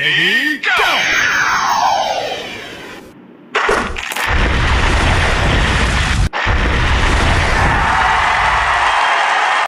Ready?